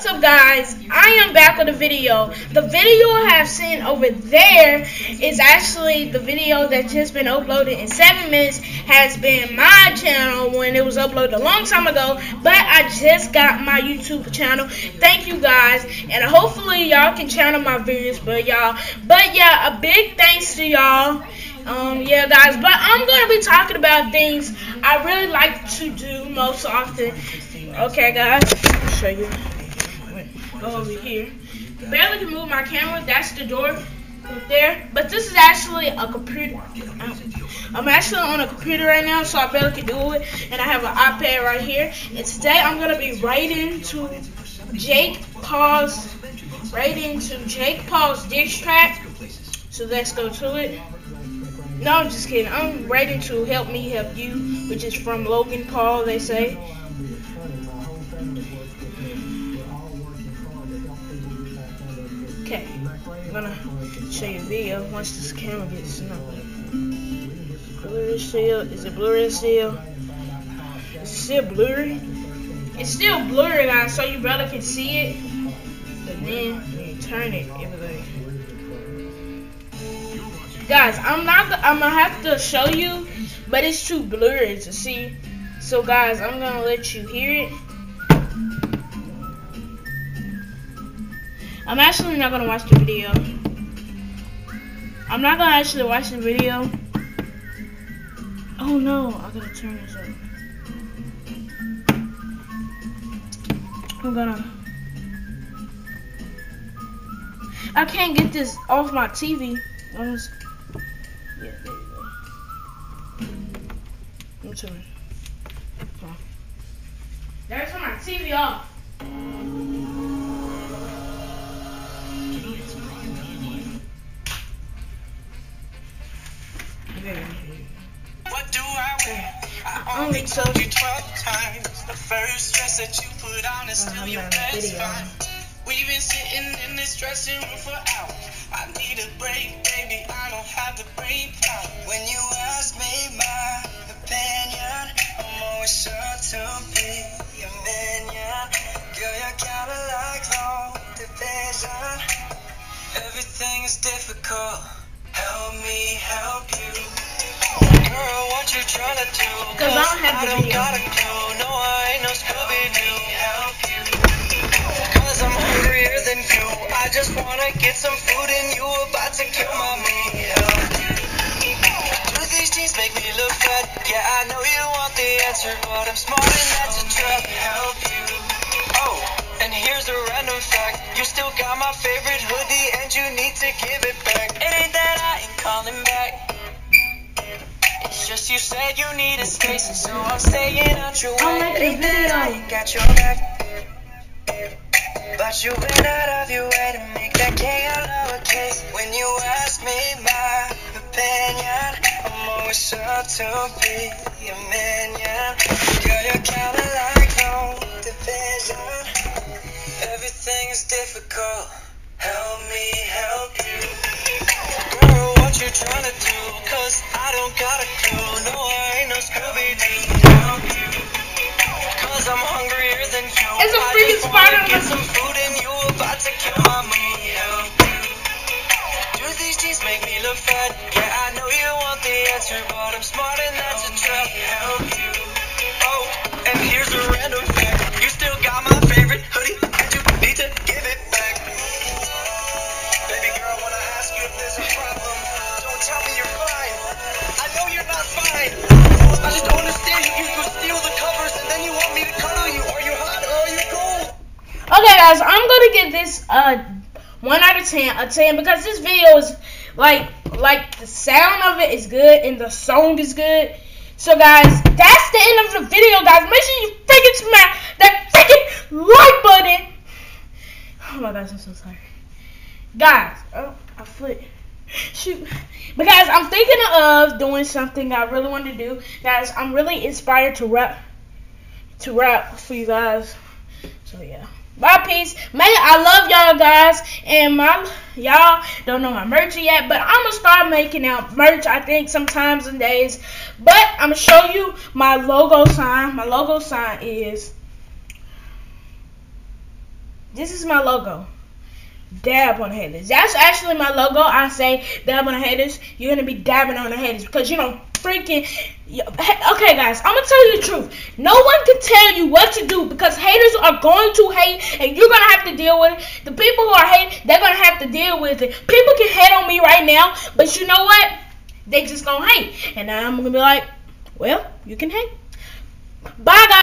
So guys, I am back with a video. The video I have seen over there is actually the video that just been uploaded in 7 minutes has been my channel when it was uploaded a long time ago, but I just got my YouTube channel. Thank you guys, and hopefully y'all can channel my videos, but y'all, but yeah, a big thanks to y'all. Um, yeah, guys, but I'm gonna be talking about things I really like to do most often. Okay, guys, I'll show you go over here. Barely can move my camera. That's the door right there. But this is actually a computer. I'm actually on a computer right now, so I barely can do it. And I have an iPad right here. And today I'm gonna be writing to Jake Paul's writing to Jake Paul's diss track. So let's go to it. No, I'm just kidding. I'm writing to Help Me Help You, which is from Logan Paul, they say. Okay, I'm gonna show you a video once this camera gets snowed. Blurry still? Is it blurry still? It's still blurry. It's still blurry guys, so you brother can see it. But then you turn it, everything. Guys, I'm not. I'm gonna have to show you, but it's too blurry to see. So guys, I'm gonna let you hear it. I'm actually not gonna watch the video. I'm not gonna actually watch the video. Oh no, I gotta turn this up. I'm gonna. I can't get this off my TV. Honest. Yeah, there you go. I'm turning. There's my TV off. Only told you 12 times. The first dress that you put on is still your best find. We've been sitting in this dressing room for hours. I need a break, baby. I don't have the brain power. When you ask me my opinion, I'm always sure to be your minion. Girl, you're kinda like long division. Everything is difficult. Help me help you. Girl, what you trying to do? Cause I don't have the video. Got a clue. No, I ain't no. Cause I'm hungrier than you. I just wanna get some food and you about to kill my. Do these jeans make me look fat? Yeah, I know you want the answer, but I'm smart and that's a trap. Help you. Oh, and here's a random fact. You still got my favorite hoodie and you need to give it back. It ain't that I ain't calling back. It's just you said you needed space, and so I'm staying out your way. I'm making a It I ain't got your back. But you went out of your way to make that K a lowercase. When you ask me my opinion, I'm always sure to be your minion. Girl, you're kinda like no division. Everything is difficult. Help me help you. Girl, what you trying to do? Cause I don't got a clue. No, I ain't no Scooby-Doo. Cause I'm hungrier than you. It's a I freaking spider on Get some food and you about to kill my you. Do these jeans make me look fat? Yeah, I know you want the answer, but I'm smart and that's a trap. Help Okay, guys, I'm gonna give this a one out of ten, a ten, because this video is like, like the sound of it is good and the song is good. So, guys, that's the end of the video, guys. Make sure you freaking smash that freaking like button. Oh my gosh, I'm so sorry, guys. Oh, I flipped. Shoot. But guys, I'm thinking of doing something I really want to do. Guys, I'm really inspired to rap to rap for you guys. So yeah. Bye peace. Man, I love y'all guys. And my y'all don't know my merch yet, but I'm gonna start making out merch I think sometimes and days. But I'm gonna show you my logo sign. My logo sign is This is my logo. Dab on the haters. That's actually my logo. I say dab on the haters. You're gonna be dabbing on the haters because you know freaking. Okay, guys, I'm gonna tell you the truth. No one can tell you what to do because haters are going to hate, and you're gonna have to deal with it. The people who are hating, they're gonna have to deal with it. People can hate on me right now, but you know what? They just gonna hate, and I'm gonna be like, well, you can hate. Bye, guys.